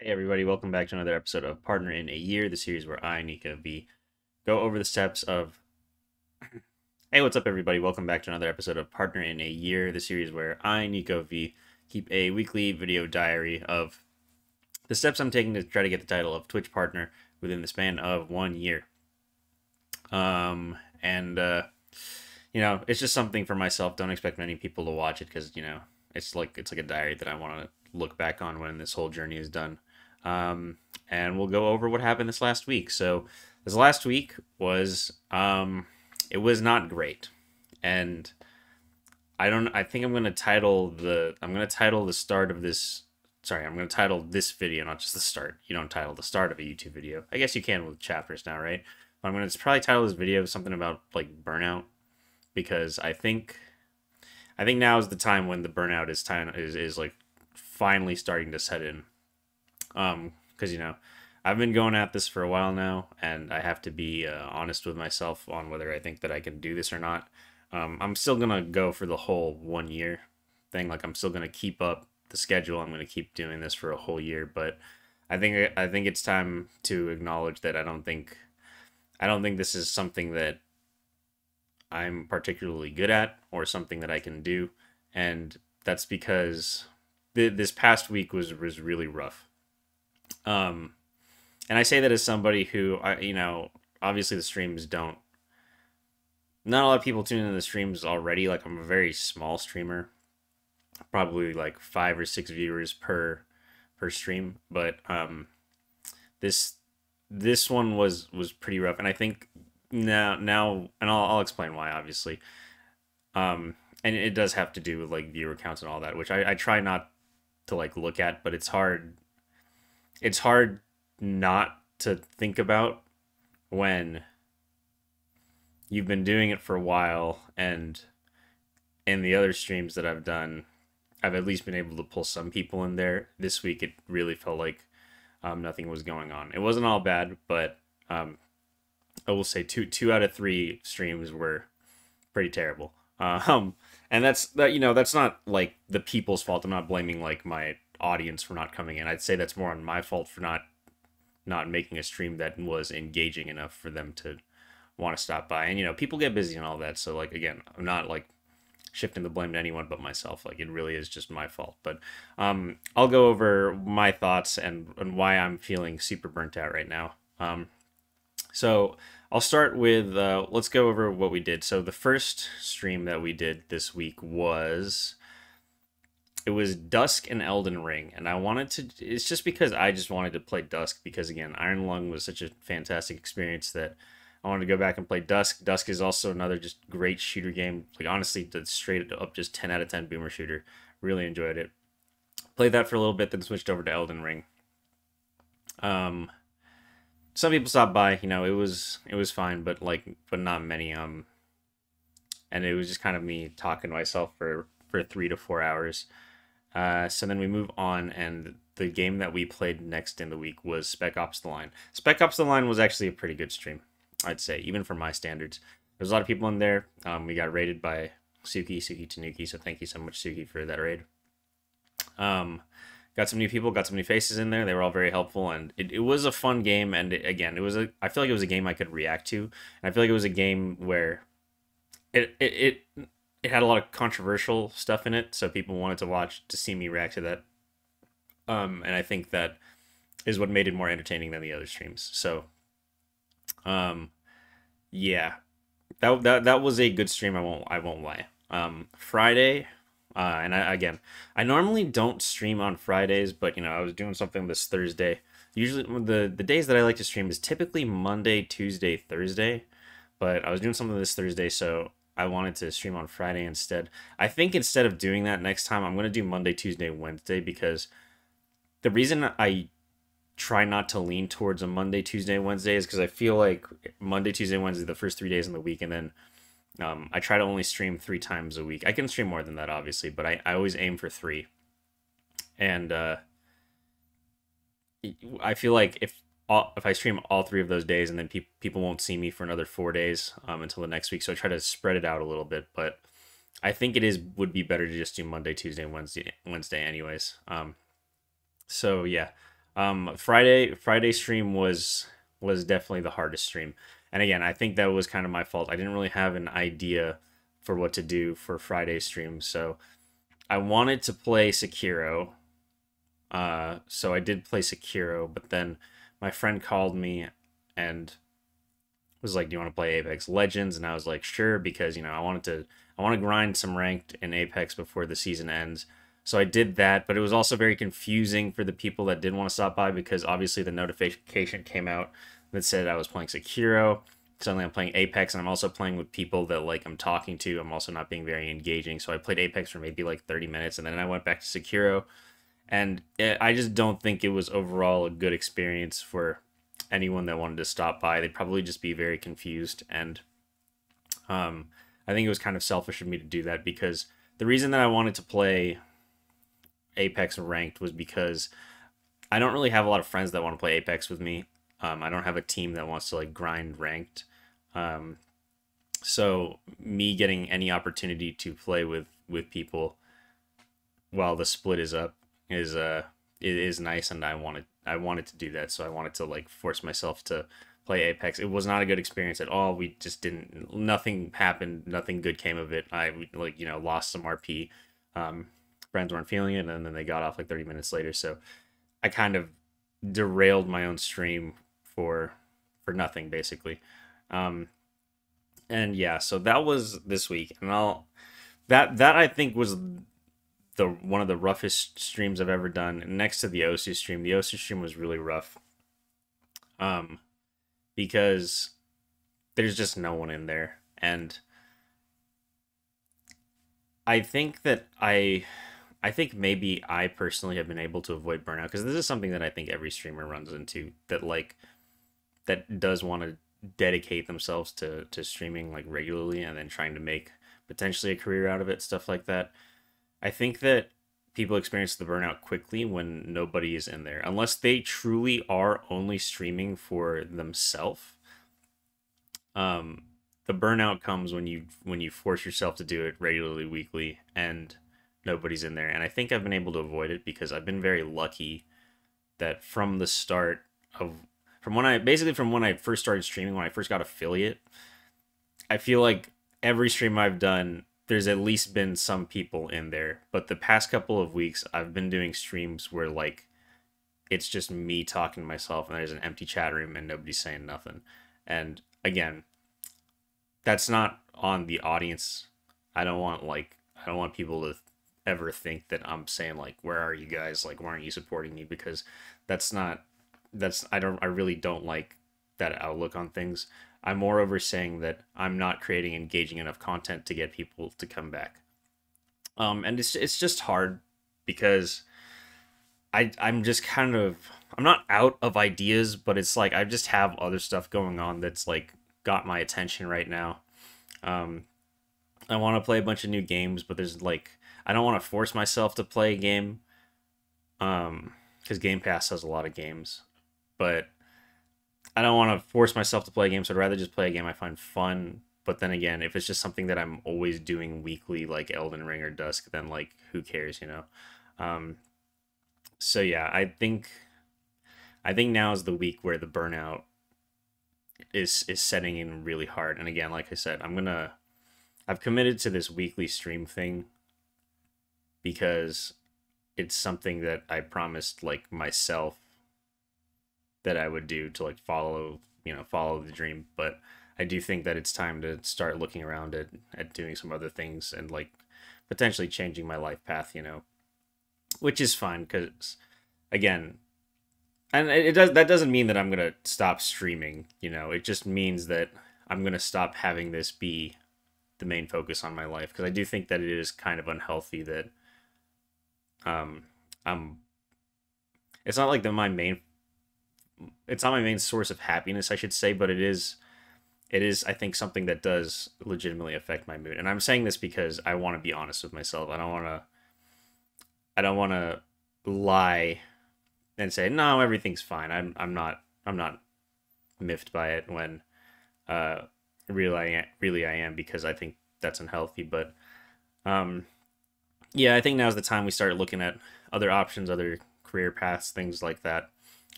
Hey everybody, welcome back to another episode of Partner in a Year, the series where I, Nikko V, go over the steps of. hey, what's up everybody? Welcome back to another episode of Partner in a Year, the series where I, Nikko V, keep a weekly video diary of the steps I'm taking to try to get the title of Twitch partner within the span of one year. Um, and uh, you know, it's just something for myself. Don't expect many people to watch it because you know it's like it's like a diary that I want to look back on when this whole journey is done. Um, and we'll go over what happened this last week. So this last week was um, it was not great, and I don't. I think I'm gonna title the I'm gonna title the start of this. Sorry, I'm gonna title this video, not just the start. You don't title the start of a YouTube video. I guess you can with chapters now, right? But I'm gonna probably title this video something about like burnout because I think I think now is the time when the burnout is time is, is like finally starting to set in. Um, because you know, I've been going at this for a while now, and I have to be uh, honest with myself on whether I think that I can do this or not. Um, I'm still gonna go for the whole one year thing. Like I'm still gonna keep up the schedule. I'm gonna keep doing this for a whole year, but I think I think it's time to acknowledge that I don't think I don't think this is something that I'm particularly good at or something that I can do, and that's because th- this past week was was really rough. Um, and I say that as somebody who I you know obviously the streams don't. Not a lot of people tune into the streams already. Like I'm a very small streamer, probably like five or six viewers per per stream. But um, this this one was was pretty rough, and I think now now and I'll, I'll explain why obviously um and it does have to do with like viewer counts and all that which I, I try not to like look at but it's hard it's hard not to think about when you've been doing it for a while and in the other streams that I've done I've at least been able to pull some people in there this week it really felt like um, nothing was going on it wasn't all bad but um, I will say two two out of three streams were pretty terrible. Um, and that's that you know that's not like the people's fault. I'm not blaming like my audience for not coming in. I'd say that's more on my fault for not not making a stream that was engaging enough for them to want to stop by. And you know, people get busy and all that. So like again, I'm not like shifting the blame to anyone but myself. Like it really is just my fault. But um, I'll go over my thoughts and and why I'm feeling super burnt out right now. Um, so I'll start with uh, let's go over what we did. So the first stream that we did this week was it was Dusk and Elden Ring, and I wanted to. It's just because I just wanted to play Dusk because again, Iron Lung was such a fantastic experience that I wanted to go back and play Dusk. Dusk is also another just great shooter game. Like honestly, the straight up just ten out of ten boomer shooter. Really enjoyed it. Played that for a little bit, then switched over to Elden Ring. Um, some people stopped by. You know, it was it was fine, but like, but not many. Um, and it was just kind of me talking to myself for for three to four hours. Uh, so then we move on, and the game that we played next in the week was Spec Ops: The Line. Spec Ops: The Line was actually a pretty good stream, I'd say, even for my standards. There's a lot of people in there. Um, we got raided by Suki Suki Tanuki, so thank you so much, Suki, for that raid. Um, got some new people, got some new faces in there. They were all very helpful, and it, it was a fun game. And it, again, it was a I feel like it was a game I could react to, and I feel like it was a game where it it it, it had a lot of controversial stuff in it, so people wanted to watch to see me react to that. Um, and I think that is what made it more entertaining than the other streams. So, um, yeah, that that that was a good stream. I won't I won't lie. Um, Friday uh, and I, again, I normally don't stream on Fridays, but you know, I was doing something this Thursday. Usually, the the days that I like to stream is typically Monday, Tuesday, Thursday. But I was doing something this Thursday, so I wanted to stream on Friday instead. I think instead of doing that next time, I'm gonna do Monday, Tuesday, Wednesday because the reason I try not to lean towards a Monday, Tuesday, Wednesday is because I feel like Monday, Tuesday, Wednesday, the first three days in the week, and then um, I try to only stream three times a week. I can stream more than that, obviously, but I, I always aim for three. And uh, I feel like if all, if I stream all three of those days, and then pe- people won't see me for another four days um, until the next week, so I try to spread it out a little bit. But I think it is would be better to just do Monday, Tuesday, Wednesday, Wednesday, anyways. Um, so yeah, Um, Friday Friday stream was was definitely the hardest stream, and again, I think that was kind of my fault. I didn't really have an idea for what to do for Friday stream, so I wanted to play Sekiro. Uh, so I did play Sekiro, but then my friend called me and was like, "Do you want to play Apex Legends?" And I was like, "Sure," because you know I wanted to I want to grind some ranked in Apex before the season ends. So I did that, but it was also very confusing for the people that didn't want to stop by because obviously the notification came out that said I was playing Sekiro. Suddenly I'm playing Apex and I'm also playing with people that like I'm talking to. I'm also not being very engaging. So I played Apex for maybe like 30 minutes and then I went back to Sekiro. And it, I just don't think it was overall a good experience for anyone that wanted to stop by. They'd probably just be very confused. And um, I think it was kind of selfish of me to do that because the reason that I wanted to play Apex ranked was because I don't really have a lot of friends that want to play Apex with me. Um, I don't have a team that wants to like grind ranked. Um, so me getting any opportunity to play with with people while the split is up is uh it is nice and I wanted I wanted to do that so I wanted to like force myself to play Apex. It was not a good experience at all. We just didn't nothing happened, nothing good came of it. I like you know lost some RP. Um, friends weren't feeling it, and then they got off like 30 minutes later. So I kind of derailed my own stream for for nothing basically. Um, and yeah, so that was this week, and I'll that that I think was the one of the roughest streams I've ever done. Next to the Osu stream, the Osu stream was really rough. Um, because there's just no one in there, and I think that I I think maybe I personally have been able to avoid burnout because this is something that I think every streamer runs into that like that does want to dedicate themselves to to streaming like regularly and then trying to make potentially a career out of it, stuff like that. I think that people experience the burnout quickly when nobody is in there unless they truly are only streaming for themselves. Um the burnout comes when you when you force yourself to do it regularly weekly and nobody's in there. And I think I've been able to avoid it because I've been very lucky that from the start of from when I basically from when I first started streaming, when I first got affiliate, I feel like every stream I've done, there's at least been some people in there. But the past couple of weeks, I've been doing streams where like it's just me talking to myself and there's an empty chat room and nobody's saying nothing. And again, that's not on the audience. I don't want like I don't want people to ever think that I'm saying like where are you guys like why aren't you supporting me because that's not that's I don't I really don't like that outlook on things. I'm moreover saying that I'm not creating engaging enough content to get people to come back. Um and it's it's just hard because I I'm just kind of I'm not out of ideas, but it's like I just have other stuff going on that's like got my attention right now. Um I want to play a bunch of new games, but there's like I don't want to force myself to play a game, um, because Game Pass has a lot of games, but I don't want to force myself to play a game. So I'd rather just play a game I find fun. But then again, if it's just something that I'm always doing weekly, like Elden Ring or Dusk, then like who cares, you know? Um, so yeah, I think I think now is the week where the burnout is is setting in really hard. And again, like I said, I'm gonna I've committed to this weekly stream thing because it's something that I promised like myself that I would do to like follow, you know, follow the dream. But I do think that it's time to start looking around at, at doing some other things and like potentially changing my life path, you know, which is fine because again, and it does that doesn't mean that I'm gonna stop streaming, you know. It just means that I'm gonna stop having this be the main focus on my life because I do think that it is kind of unhealthy that um I'm it's not like the my main it's not my main source of happiness I should say but it is it is I think something that does legitimately affect my mood. And I'm saying this because I want to be honest with myself. I don't want to I don't want to lie and say no everything's fine. I'm I'm not I'm not miffed by it when uh really I really I am because I think that's unhealthy. But um yeah, I think now's the time we start looking at other options, other career paths, things like that.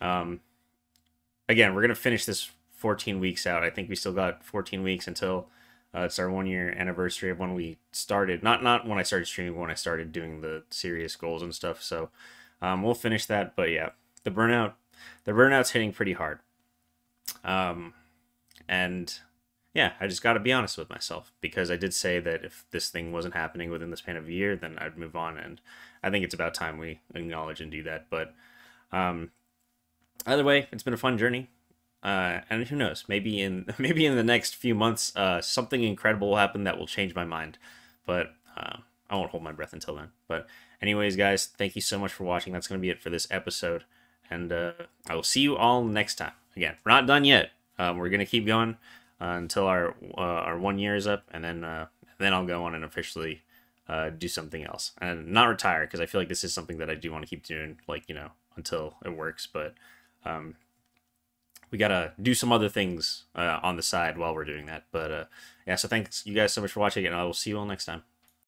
Um, again, we're gonna finish this 14 weeks out. I think we still got 14 weeks until uh, it's our one year anniversary of when we started. Not not when I started streaming, when I started doing the serious goals and stuff. So um, we'll finish that. But yeah, the burnout, the burnout's hitting pretty hard. Um, and yeah, I just got to be honest with myself because I did say that if this thing wasn't happening within the span of a year, then I'd move on. And I think it's about time we acknowledge and do that. But um, either way, it's been a fun journey. Uh, and who knows? Maybe in maybe in the next few months, uh, something incredible will happen that will change my mind. But uh, I won't hold my breath until then. But anyways, guys, thank you so much for watching. That's going to be it for this episode, and uh, I will see you all next time. Again, we're not done yet. Um, we're going to keep going uh, until our uh, our one year is up, and then then I'll go on and officially do something else and not retire because I feel like this is something that I do want to keep doing, like you know, until it works. But um, we gotta do some other things uh, on the side while we're doing that. But uh, yeah, so thanks you guys so much for watching, and I will see you all next time.